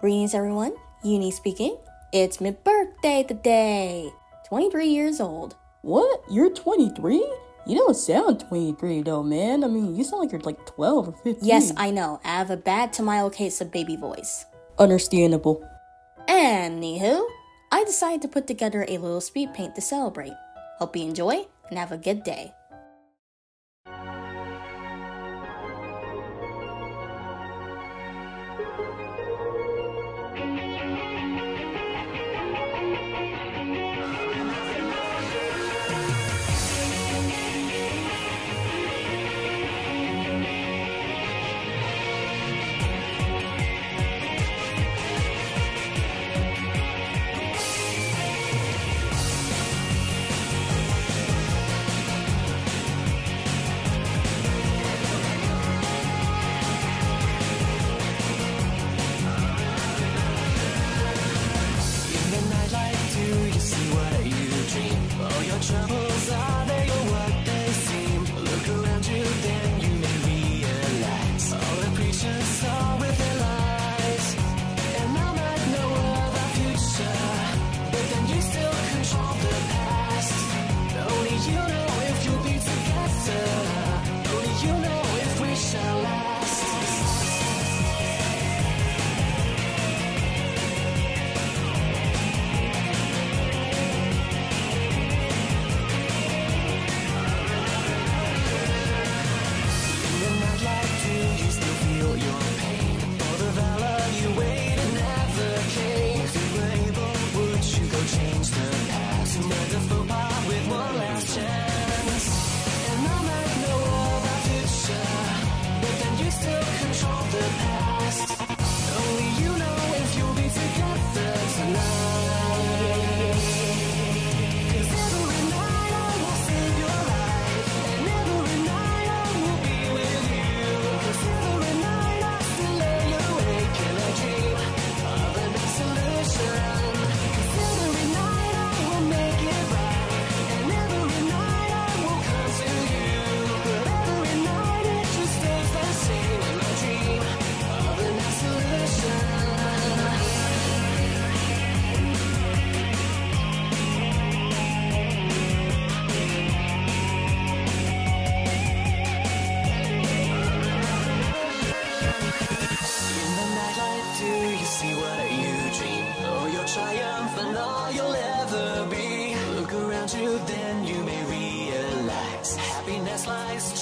Greetings, everyone. Uni speaking. It's my birthday today. 23 years old. What? You're 23? You don't sound 23 though, man. I mean, you sound like you're like 12 or 15. Yes, I know. I have a bad to case of baby voice. Understandable. Anywho, I decided to put together a little speed paint to celebrate. Hope you enjoy and have a good day. All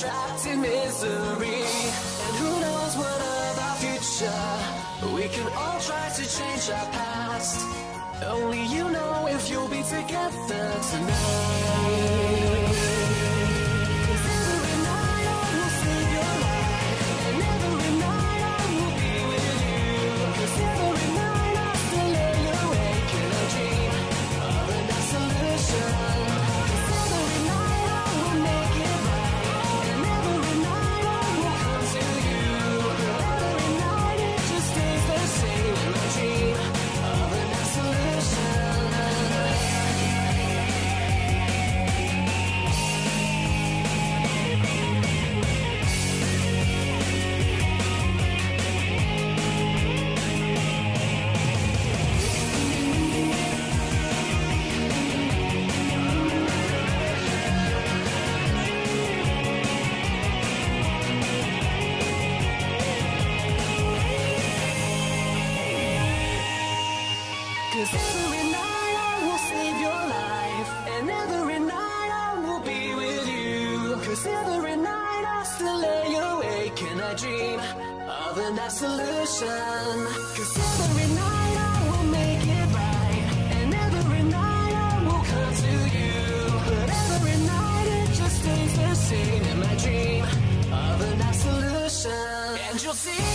trapped in misery. And who knows what of our future? We can all try to change our past. Only you know if you'll be together tonight. Cause every night I will save your life, and every night I will be with you. Cause every night I still lay awake I dream of a nice. Cause every night I will make it right, and every night I will come to you. But every night it just stays the same in my dream of a nice solution. And you'll see.